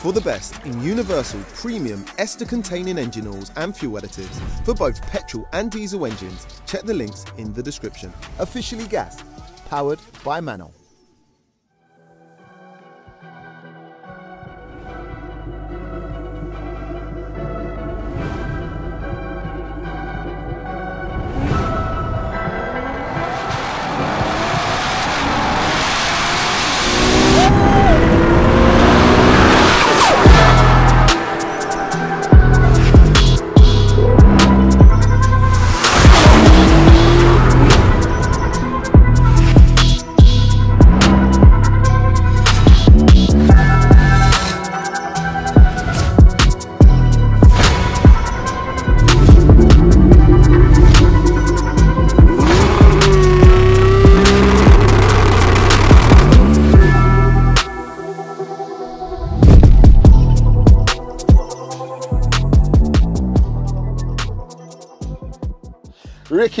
For the best in universal premium ester containing engine oils and fuel additives for both petrol and diesel engines, check the links in the description. Officially Gassed, powered by Mannol.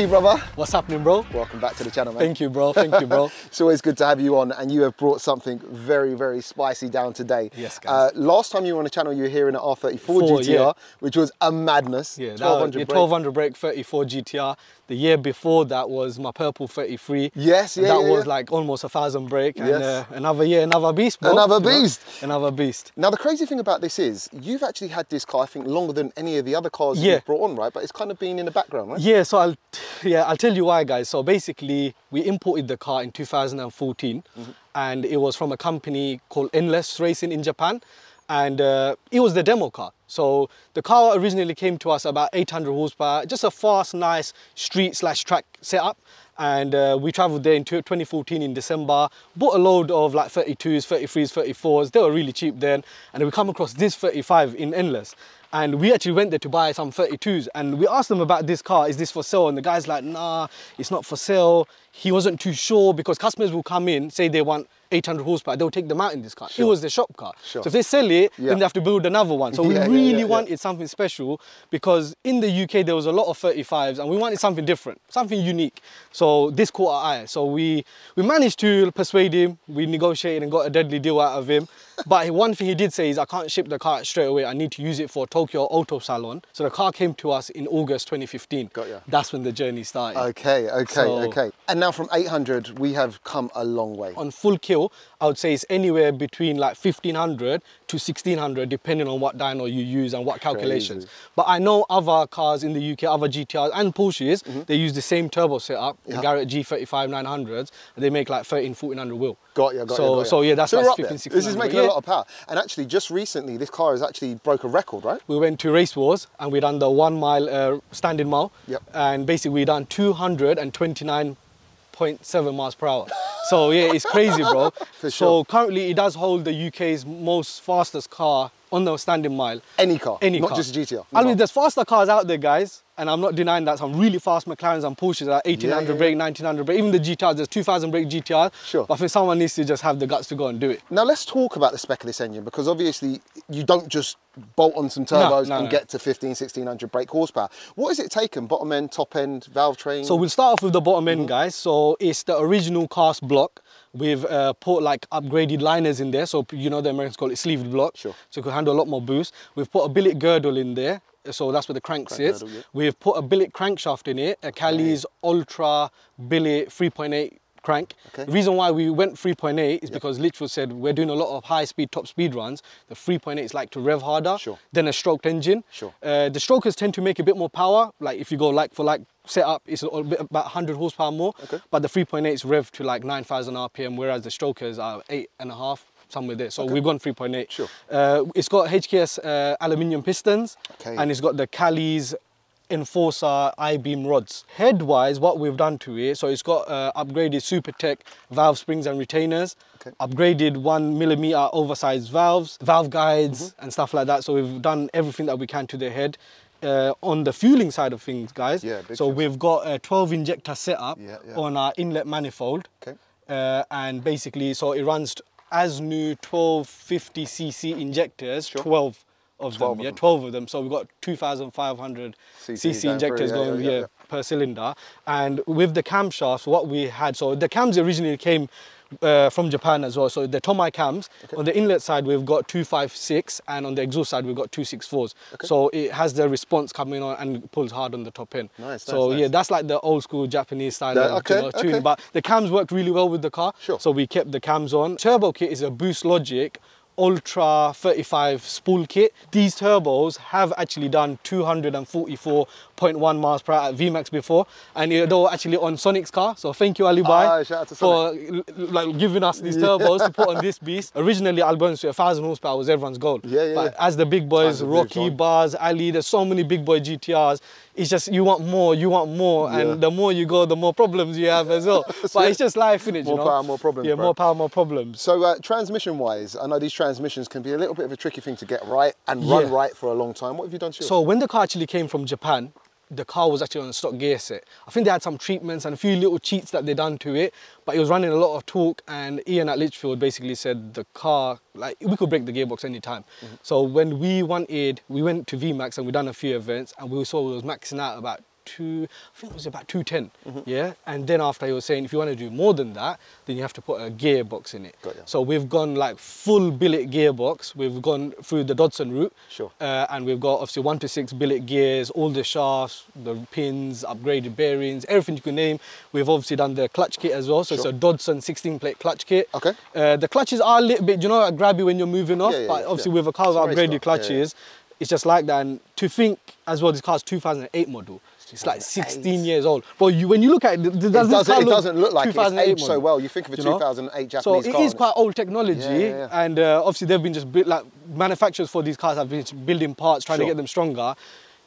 Brother. What's happening, bro? Welcome back to the channel, man. Thank you, bro. Thank you, bro. it's always good to have you on, and you have brought something very, very spicy down today. Yes, Uh, guys. last time you were on the channel, you were here in an R34 Four, GTR, yeah. which was a madness. Yeah, that, 1200 yeah, brake. 1200 brake 34 GTR. The year before that was my purple 33. Yes, yeah, That yeah, was yeah. like almost a thousand brake. Yes. And uh, another year, another beast, bro. Another You know? beast. Another beast. Now, the crazy thing about this is, you've actually had this car, I think, longer than any of the other cars Yeah. you've brought on, right? But it's kind of been in the background, right? Yeah, so I'll yeah I'll tell you why, guys. So basically, we imported the car in 2014, Mm-hmm. and it was from a company called Endless Racing in Japan, and uh, it was the demo car. So the car originally came to us about 800 horsepower, just a fast, nice street slash track setup. And uh, we traveled there in 2014 in December, bought a load of like 32s, 33s, 34s. They were really cheap then. And we come across this 35 in Endless. And we actually went there to buy some 32s and we asked them about this car, is this for sale? And the guy's like, nah, it's not for sale. He wasn't too sure because customers will come in, say they want 800 horsepower, they'll take them out in this car. Sure. It was the shop car. Sure. So if they sell it, Yeah. then they have to build another one. So we Yeah, yeah, really yeah. wanted something special because in the UK there was a lot of 35s and we wanted something different, something unique. So this caught our eye. So we, we managed to persuade him, we negotiated and got a deadly deal out of him. But one thing he did say is I can't ship the car straight away. I need to use it for Tokyo Auto Salon. So the car came to us in August 2015. Got ya. That's when the journey started. Okay, okay, So- okay. And now from 800, we have come a long way. on full kill, I would say it's anywhere between like 1500 to 1600, depending on what dyno you use and what calculations. Crazy. But I know other cars in the UK, other GTRs and Porsches, mm-hmm. they use the same turbo setup, the. Garrett G35 900s, and they make like 13, 1400 wheel. Got you, got so, you, got you. So yeah, that's so like we're 15, there. 1600. This is making yeah. Lot of power. And actually, just recently, this car has actually broke a record, right? We went to Race Wars and we done the one mile uh, standing mile. Yep. And basically we done 229.7 miles per hour. so yeah, it's crazy, bro. For sure. so currently it does hold the UK's most fastest car on the standing mile. Any car, Any not car. just a GTR. I mean, there's faster cars out there, guys, and I'm not denying that. Some really fast McLarens and Porsches are 1800 Yeah, yeah, brake, 1900 brake, even the GTRs. There's 2000 brake GTR. Sure. But I think someone needs to just have the guts to go and do it. Now let's talk about the spec of this engine because obviously you don't just bolt on some turbos no, and no. get to 15, 1600 brake horsepower. What has it taken? Bottom end, top end, valve train? So we'll start off with the bottom end, mm-hmm. guys. So it's the original cast block. We've uh, put like upgraded liners in there. So you know the Americans call it sleeved block. Sure. So it can handle a lot more boost. We've put a billet girdle in there. So that's where the crank, Crank sits. girdle, yeah. We've put a billet crankshaft in it, a Callies Ultra billet 3.8 crank. Okay. The reason why we went 3.8 is because Litchfield said we're doing a lot of high speed, top speed runs. The 3.8 is like to rev harder Sure. than a stroked engine. Sure. Uh, the strokers tend to make a bit more power. Like if you go like for like setup, bit about 100 horsepower more. Okay. But the 3.8 is rev to like 9,000 RPM, whereas the strokers are eight and a half, somewhere there. So we've gone 3.8. Sure. Uh, it's got HKS uh, aluminium pistons, Okay. and it's got the Callies Enforcer I-beam rods. Head-wise, what we've done to it, so it's got uh, upgraded SuperTech valve springs and retainers, Okay. upgraded one millimeter oversized valves, valve guides Mm-hmm. and stuff like that. So we've done everything that we can to the head. Uh, on the fueling side of things, guys, Yeah, so we've got a 12 injector setup Yeah, yeah. on our inlet manifold. Okay. Uh, and basically, so it runs as new 1250cc injectors, Sure. 12 of 12 them, of yeah, them. 12 of them. So we've got 2,500 CC injectors going yeah, yeah, yeah, per cylinder. And with the camshafts, what we had, so the cams originally came uh, from Japan as well. So the Tomei cams. On the inlet side, we've got 256, and on the exhaust side, we've got 264s. So it has the response coming on and pulls hard on the top end. Nice, So nice, yeah, nice. that's like the old school Japanese style of okay, you know, tuning. okay. But the cams worked really well with the car. Sure. So we kept the cams on. Turbo kit is a Boost Logic Ultra 35 spool kit. These turbos have actually done 244.1 miles per hour at VMAX before, and they were actually on Sonic's car. So thank you, Ali Bai, Ah, shout out to for like giving us these turbos to put on this beast. Originally, I'll be honest, with you, 1,000 horsepower was everyone's goal. Yeah, yeah, But yeah. as the big boys, Rocky. Bars, Ali, there's so many big boy GTRs. It's just you want more, you want more, Yeah. and the more you go, the more problems you have as well. but it's just life, innit? More you know? power, more problems, Yeah, bro. more power, more problems. So uh, transmission wise, I know these transmissions can be a little bit of a tricky thing to get right and run right for a long time. What have you done to yours? So when the car actually came from Japan, the car was actually on a stock gear set. I think they had some treatments and a few little cheats that they done to it, but it was running a lot of torque. And Ian at Litchfield basically said the car, like we could break the gearbox anytime. Mm-hmm. So when we wanted, we went to VMAX and we done a few events, and we saw it was maxing out about two, I think it was about 210, yeah. And then after he was saying, if you want to do more than that, then you have to put a gearbox in it. Got. So we've gone like full billet gearbox. We've gone through the Dodson route. Sure. Uh, and we've got obviously one to six billet gears, all the shafts, the pins, upgraded bearings, everything you can name. We've obviously done the clutch kit as well. So Sure. it's a Dodson 16 plate clutch kit. Okay. Uh, the clutches are a little bit, you know, like grabby when you're moving off, Yeah, yeah, but obviously yeah. with a car with It's a race upgraded clutches, it's just like that. And to think as well, this car's 2008 model. It's like 16 years old. But you, when you look at it, does it doesn't, car it doesn't look like it's 2008 aged so well. You think of a Do you know? 2008 Japanese So car. it and is quite old technology, Yeah, yeah, yeah. and uh, obviously they've been just built, like manufacturers for these cars have been building parts, trying Sure. to get them stronger.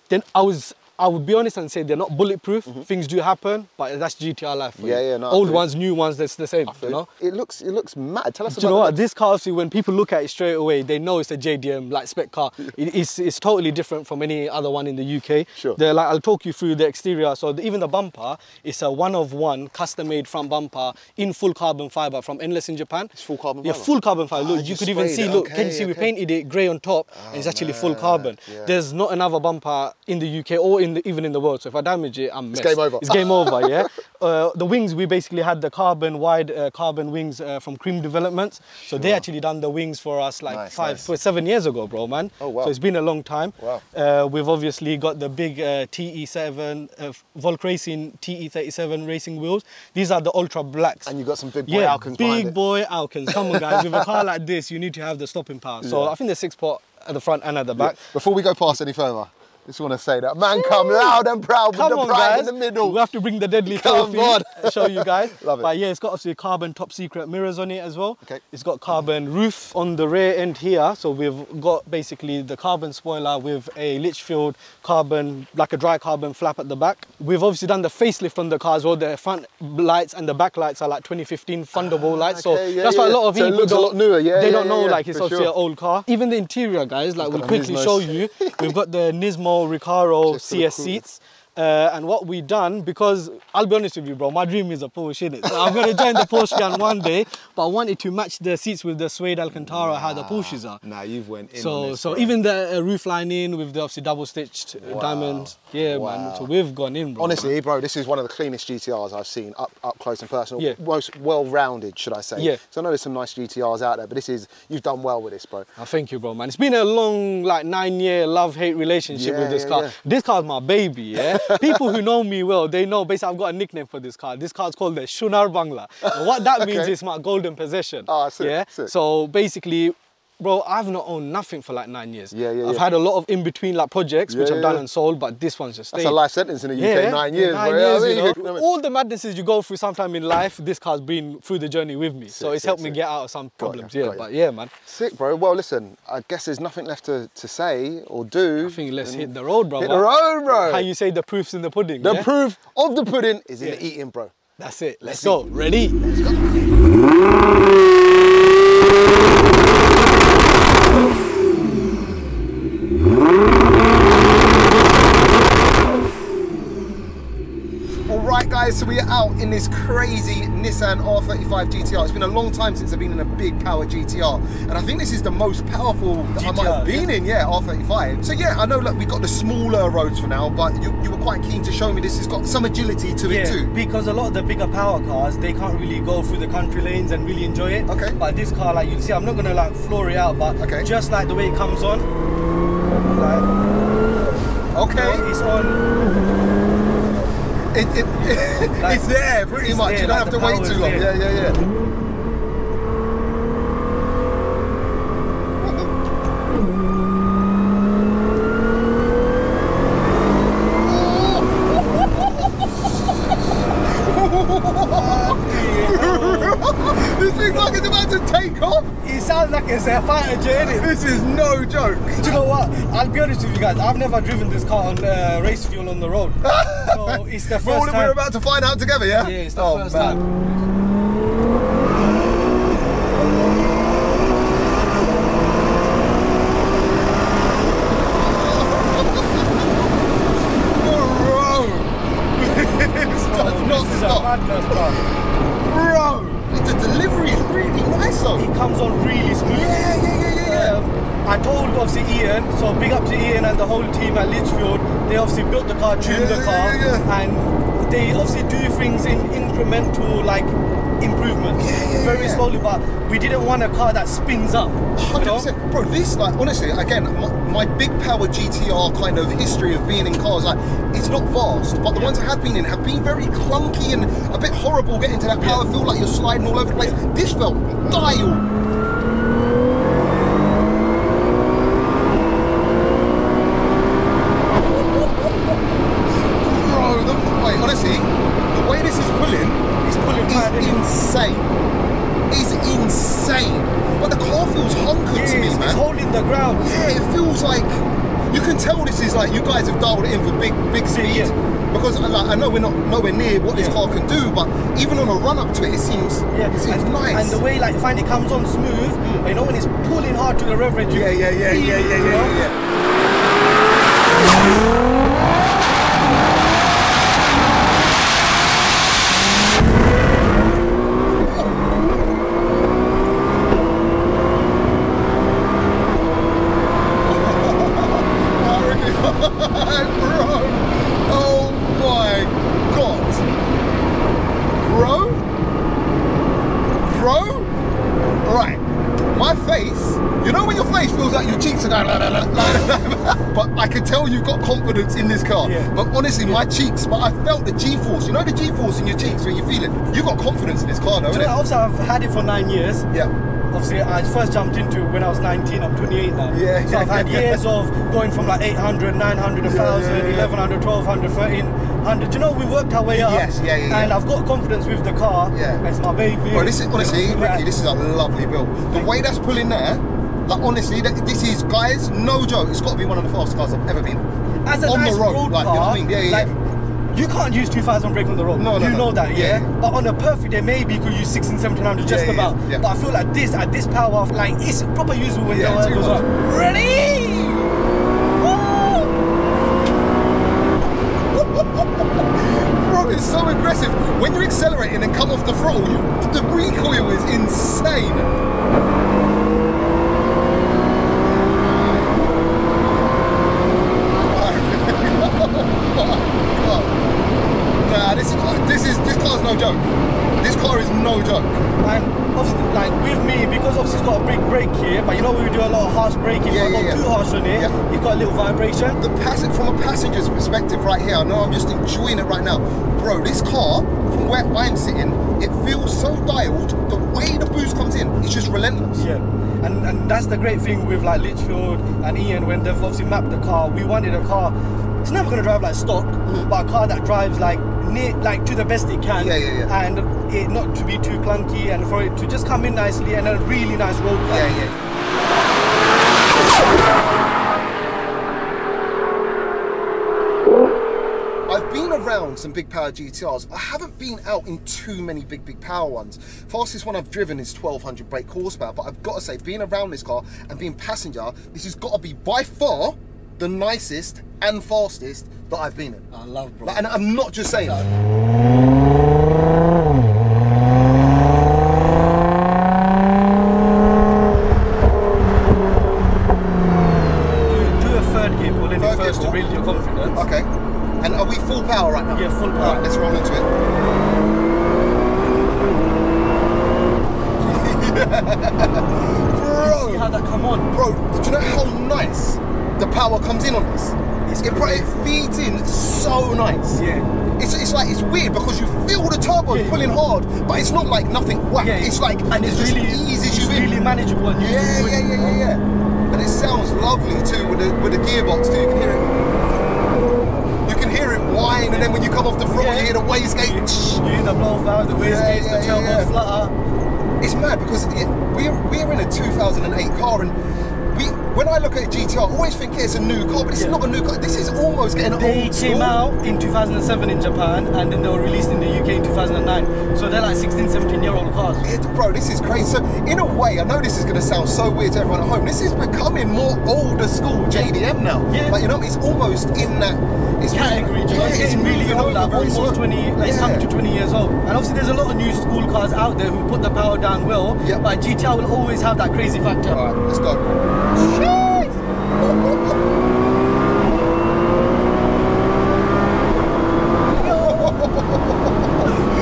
Then I was, I would be honest and say they're not bulletproof. Things do happen, but that's GTR life. For. Yeah, you. yeah, no, Old ones, new ones, that's the same. You know. It looks, it looks mad. Tell us Do you about know what? This car, obviously, when people look at it straight away, they know it's a JDM like spec car. It- it's, it's totally different from any other one in the UK. Sure. They're like, I'll talk you through the exterior. So the, even the bumper, it's a one of one custom made front bumper in full carbon fiber from Endless in Japan. It's full carbon Yeah, fibre? full carbon fiber. Ah, Look, you you could even see. it. Look, can you Okay, see we painted it grey on top, and it's actually full carbon. yeah. There's not another bumper in the UK or in the, even in the world. So if I damage it, I'm It's messed. game over. It's game over. Yeah. Uh, the wings, we basically had the carbon wide uh, carbon wings uh, from Cream Developments. So they actually done the wings for us like Nice, five, nice. seven years ago, bro, man. Oh, wow. So it's been a long time. Wow. Uh, we've obviously got the big uh, TE7 uh, Volk Racing TE37 racing wheels. These are the ultra blacks. And you got some big boy yeah, Alcons big boy Alcons. Come on, guys. With a car like this, you need to have the stopping power. So Yeah. I think the six pot at the front and at the back. Before we go past any further, just want to say that man come loud and proud Come with the on, pride guys. in the middle. We have to bring the deadly Come trophy. on. and Show you guys. Love it. But yeah, it's got obviously carbon top secret mirrors on it as well. Okay. It's got carbon roof on the rear end here. So we've got basically the carbon spoiler with a Litchfield carbon, like a dry carbon flap at the back. We've obviously done the facelift on the car as well. The front lights and the back lights are like 2015 Thunderbolt lights. So okay, yeah, that's why a lot of So it people looks a lot newer. Yeah, They yeah, don't yeah, know yeah, like it's obviously sure. an old car. Even the interior, guys, like we'll quickly Nismo. show you. We've got the Nismo Recaro Just CS seats. Uh, and what we done, because I'll be honest with you, bro, my dream is a Porsche, innit? So I'm gonna join the Porsche gang one day, but I wanted to match the seats with the suede Alcantara, how the Porsches are. Nah, you've went in So, this, so bro. even the uh, roof lining with the obviously double stitched uh, Wow. diamonds, yeah, Wow. man. So we've gone in, bro. Honestly, bro, this is one of the cleanest GTRs I've seen up up close and personal. Yeah. Most well-rounded, should I say? Yeah. So I know there's some nice GTRs out there, but this is you've done well with this, bro. Oh, thank you, bro, man. It's been a long, like nine year love hate relationship Yeah, with this yeah, car. yeah. This car's my baby, yeah? People who know me well, they know basically I've got a nickname for this car. This car's called the Shunar Bangla. And what that means is my golden possession. Ah, sick, yeah? sick. So basically, bro, I've not owned nothing for like nine years. Yeah, yeah, I've yeah. had a lot of in between like projects which Yeah, I've done yeah. and sold, but this one's just That's stayed. a life sentence in the UK. Yeah, nine years, nine bro. years, you know. All the madnesses you go through sometime in life, this car's been through the journey with me. so it's sick, helped me get out of some problems. yeah, but yeah, man. Sick, bro. Well, listen, I guess there's nothing left to, to say or do. I think let's hit the road, bro. Hit the road, bro. How you say the proof's in the pudding? the yeah? proof of the pudding is in Yeah. the eating, bro. That's it. Let's, Let's go. Ready? All right, guys. guys, so we are out in this crazy Nissan R35 GTR. It's been a long time since I've been in a big power GTR, and I think this is the most powerful that I might have GTR, been in. Yeah, R35. So yeah, I know. Look, we got the smaller roads for now, but you, you were quite keen to show me this has got some agility to it Yeah, too. because a lot of the bigger power cars, they can't really go through the country lanes and really enjoy it. Okay. But this car, like you see, I'm not gonna like floor it out, but Okay. just like the way it comes on, like Okay, it's on. It, it, it's there pretty it's much. there, you don't like have to wait too long. there. Yeah, yeah, yeah. this thing's like it's about to take off. It sounds like it's a fighter jet. This is no joke. Do you know what? I'll be honest with you guys. I've never driven this car on uh, race fuel on the road, it's the 1st We're, all- time. we're about to find out together, yeah? yeah, it's the Oh, first man. time. Bro, this does Oh, not this is a stop. madness, bro. Bro, the delivery is really nice though. It comes on really smooth. Yeah, yeah, yeah, yeah, yeah. Um, I told obviously Ian, so big up to Ian and the whole team at Litchfield. They obviously built the car, tuned Yeah, the car, yeah, and they obviously do things in incremental like improvements, very slowly. But we didn't want a car that spins up. you know? bro. This, like, honestly, again, my, my big power GTR kind of history of being in cars, like, it's not vast, but the ones I have been in have been very clunky and a bit horrible. Getting to that power, feel like you're sliding all over the place. This felt dialed. Bro, the, wait, honestly, the way this is pulling It's pulling is mad, innit? insane. Is insane. But the car feels hunkered Yeah, to me, it's, man. it's holding the ground. Yeah, it feels like you can tell this is like you guys have dialed it in for big, big speed. yeah. Because like, I know we're not nowhere near what this Yeah. car can do, but even on a run up to it, it seems Yeah, it seems and, nice. and the way like find it comes on smooth, but you know when it's pulling hard to the rev rate, you yeah, yeah, yeah, yeah, yeah, yeah, yeah. Bro, oh my god, bro, bro. Right, my face. You know when your face feels like your cheeks are going like, like, like, like, but I can confidence in this car. Yeah. But honestly, my cheeks. But I felt the G-force. You know the G-force in your cheeks when you feel it. You've got confidence in this car, though, Do you know, innit? obviously I've had it for nine years. Yeah. Obviously, I first jumped into when I was 19. I'm 28 now. Yeah, So I've had yeah. years of going from like 800, 900, 1,000, yeah, yeah. 1100, 1200, 1300. Do you know we worked our way up? Yes, yeah, yeah, And. I've got confidence with the car. Yeah. It's my baby. Bro, this is honestly, Ricky, this is a lovely build. The way that's pulling there, like honestly, this is, guys, no joke. It's got to be one of the fastest cars I've ever been. As a on nice the road, road like, car, you know I mean? Yeah, yeah, like, yeah. You can't use 2000 brake on the road. No, no, You no. know that, yeah? But on a perfect day, maybe you could use 16, 1700 just about. But I feel like this, at this power, like, it's proper usable when Yeah, the goes on. Ready? Bro, it's so aggressive. When you're accelerating and come off the throttle, you, the recoil is insane. Nah, this is this is this car's no joke. This car is no joke. And obviously, like with me, because obviously it's got a big brake here, but you know we do a lot of harsh braking, Yeah, yeah, not yeah. too harsh on it. Yeah. It's got a little vibration. The pass from a passenger's perspective right here, I know I'm just enjoying it right now. Bro, this car, from where I'm sitting, it feels so dialed. The way the boost comes in, it's just relentless. Yeah. And and that's the great thing with like Litchfield and Ian when they've obviously mapped the car. We wanted a car. It's never gonna drive like stock, mm. but a car that drives like near, like to the best it can. Yeah, yeah, yeah. And it not to be too clunky and for it to just come in nicely and a really nice road. Yeah, car. yeah. I've been around some big power GTRs. I haven't been out in too many big, big power ones. Fastest one I've driven is 1200 brake horsepower, but I've got to say, being around this car and being passenger, this has got to be by far the nicest and fastest that I've been in. I love bro. Like, and I'm not just saying that. drive first to gear build your confidence. Okay. And are we full power right now? Yeah, full power. Alright, let's roll into it. Bro, how that come on? bro, do you know how nice the power comes in on this? It's it, it feeds in so nice. Yeah. It's, it's like it's weird because you feel the turbo Yeah. pulling hard, but it's not like nothing whack. Yeah, it's like and it's just really eases it's you in. really manageable and Yeah, usable. yeah, yeah, yeah, yeah. And it sounds lovely too with the with the gearbox too. You can hear it. You can hear it whine, and then when you come off the throttle, Yeah. you hear the wastegate. You hear the blow valve, the waste Yeah, gates, yeah, the yeah, turbo yeah. flutter. It's mad because it, we're we're in a 2008 car, and when I look at a GTR, I always think it's a new car, but it's Yeah. not a new car. This is almost getting They old came school. out in 2007 in Japan and then they were released in the UK in 2009. So they're like 16, 17 year old cars. Yeah, bro, this is crazy. So, in a way, I know this is going to sound so weird to everyone at home. This is becoming more older school JDM now. Yeah. Like, you know, it's almost in that it's Category, know, it's getting really old, like almost slow. 20, like it's Yeah. coming to 20 years old. And obviously, there's a lot of new school cars out there who put the power down well, Yep. but GTR will always have that crazy factor. All right, let's go.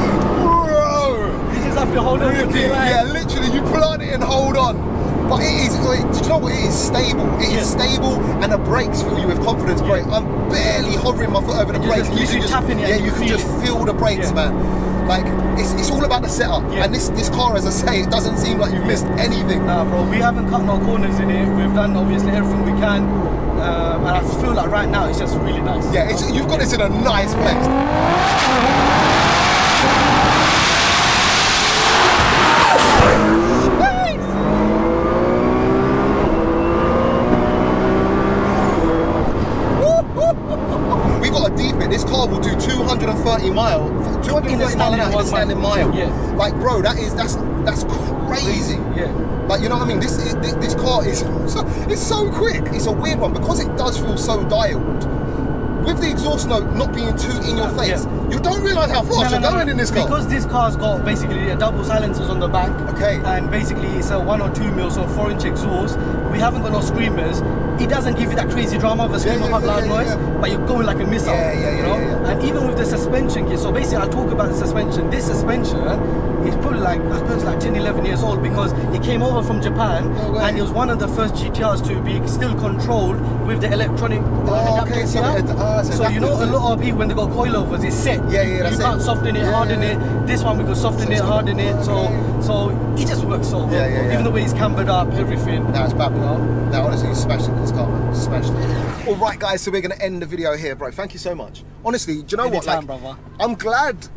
Bro! You just have to hold on to Really? it. Yeah, literally, you plant it and hold on. But it is, do you know what? It is stable. It is Yeah. stable, and the brakes feel you with confidence brake. I'm barely hovering my foot over the And you brakes. just literally tapping it Yeah, you you can just it. feel the brakes, Yeah. man. Like it's, it's all about the setup. Yeah. And this this car, as I say, it doesn't seem like you've missed anything. Nah, bro, we haven't cut no corners in it. We've done obviously everything we can. Um, and I feel like right now it's just really nice. Yeah, it's, you've got this in a nice place. We got a deep bit. This car will do 230 mile, 230 In a mile an hour in a standing standing mile. mile. Yeah. Like, bro, that is that's that's crazy. Yeah. Like, you know what I mean? This this, this car is so, it's so quick. It's a weird one because it does feel so dialed. With the exhaust note not being too in your face, Yeah. You don't realise how fast No, no, you're no, going in this car. Because this car's got basically a double silencers on the back. Okay. And basically it's a one or two mil, so four inch exhaust. We haven't got no screamers. It doesn't give you that crazy drama of a screamer yeah, yeah, loud yeah, noise, yeah. but you're going like a missile. Yeah, yeah, you know? yeah, yeah. And even with the suspension kit, so basically I'll talk about the suspension. This suspension is probably like I suppose like 10, 11 years old because it came over from Japan No and it was one of the first GTRs to be still controlled with the electronic uh, Oh, okay, so ah, so you know a lot of people when they got coilovers, it's set. Yeah, yeah, that's you can't soften it, Yeah, harden yeah, it. This one we could soften So it, harden it. So okay. so it just works so well. Yeah, yeah, yeah. Even the way it's cambered up, everything. Bad, You? Now honestly, smashed it this car, man. Smashed it. All right, guys. So we're gonna end the video here, bro. Thank you so much. Honestly, do you know what? Like, brother. I'm glad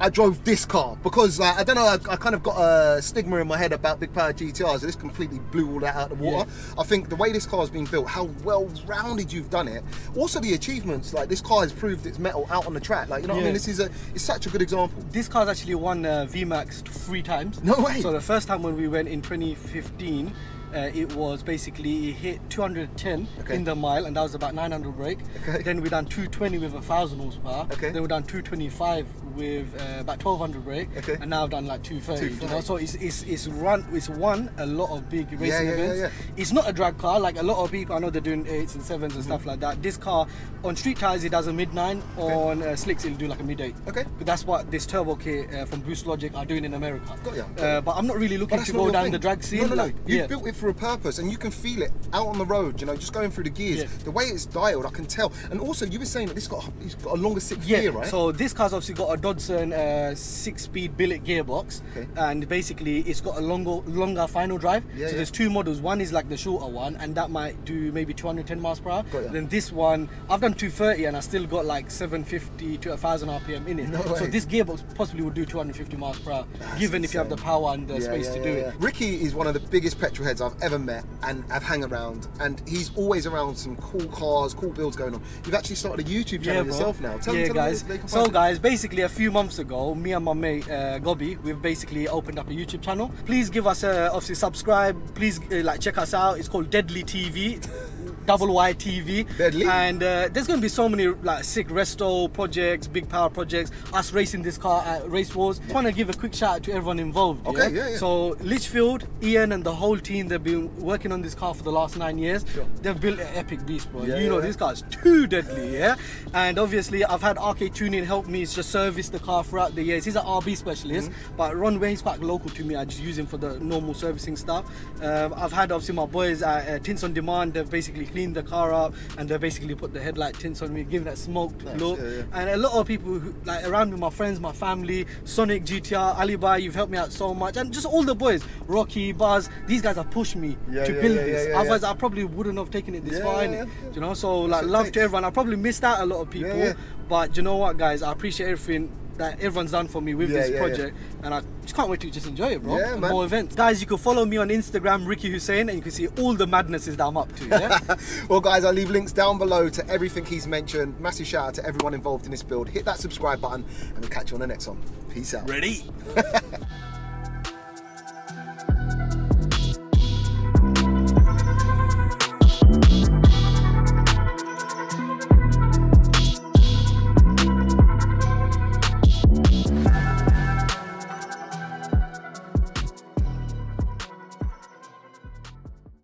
I drove this car because, like, I don't know, I, I kind of got a stigma in my head about big power GTRs. And this completely blew all that out of the water. I think the way this car has been built, how well-rounded you've done it, also the achievements. Like this car has proved its metal out on the track. Like you know what I mean? This is a, it's such a good example. This car's actually won uh, VMAX three times. No way. So the first time when we went in 2015, uh, it was basically it hit 210 Okay. in the mile, and that was about 900 brake. Okay. Then we done 220 with a thousand horsepower. Okay. Then we done 225 with uh, about 1200 brake. Okay. And now I've done like 230. You know? So it's, it's it's run it's won a lot of big racing yeah, yeah, events. yeah. It's not a drag car like a lot of people. I know they're doing eights and 7s and Mm-hmm. stuff like that. This car on street tires it does a mid nine. On uh, slicks it'll do like a mid eight. Okay. But that's what this turbo kit uh, from Boost Logic are doing in America. Got ya, got Uh, ya. but I'm not really looking to go down thing. the drag scene. No, no, no. like, You've built it for a purpose, and you can feel it out on the road. You know, just going through the gears. Yeah. The way it's dialed, I can tell. And also, you were saying that this got it's got a longer six Yeah, gear, right? so this car's obviously got a Dodson uh, six-speed billet gearbox, Okay. and basically it's got a longer, longer final drive. Yeah, so yeah. there's two models. One is like the shorter one, and that might do maybe 210 miles per hour. Then this one, I've done 230, and I still got like 750 to 1,000 RPM in it. No So this gearbox possibly would do 250 miles per hour, That's given if you have the power and the space to do it. Ricky is one of the biggest petrol heads I've ever met and have hang around, and he's always around some cool cars, cool builds going on. You've actually started a YouTube channel bro. yourself now. Tell yeah, tell guys. where they can So, guys, basically a few months ago, me and my mate uh, Gobby, we've basically opened up a YouTube channel. Please give us a obviously subscribe. Please uh, like check us out. It's called Deadly TV. double wide TV, Deadly. and uh, there's going to be so many like sick resto projects, big power projects. Us racing this car at Race Wars. I want to give a quick shout out to everyone involved. Okay, yeah, yeah. So Litchfield, Ian, and the whole team they've been working on this car for the last nine years. Sure. They've built an epic beast, bro. Yeah, you know yeah. this car's too deadly, yeah. And obviously I've had RK Tuning help me just service the car throughout the years. He's an RB specialist, Mm-hmm. but Ron Way he's quite local to me. I just use him for the normal servicing stuff. Um, I've had obviously my boys at uh, Tints on Demand. They've basically cleaned the car up and they basically put the headlight tints on me, giving that smoked Nice, look. yeah, yeah. And a lot of people who, like around me, my friends, my family, Sonic, GTR, Alibi, you've helped me out so much, and just all the boys, Rocky, Buzz. These guys have pushed me Yeah, to build this. Otherwise. I probably wouldn't have taken it this far. You know, so like it love to everyone. I probably missed out a lot of people, but you know what, guys? I appreciate everything that everyone's done for me with Yeah, this yeah, project, and I just can't wait to just enjoy it, bro. Yeah, man. More events, guys. You can follow me on Instagram, Ricky Hussain, and you can see all the madnesses that I'm up to. Yeah. well, guys, I'll leave links down below to everything he's mentioned. Massive shout out to everyone involved in this build. Hit that subscribe button, and we'll catch you on the next one. Peace out. Ready?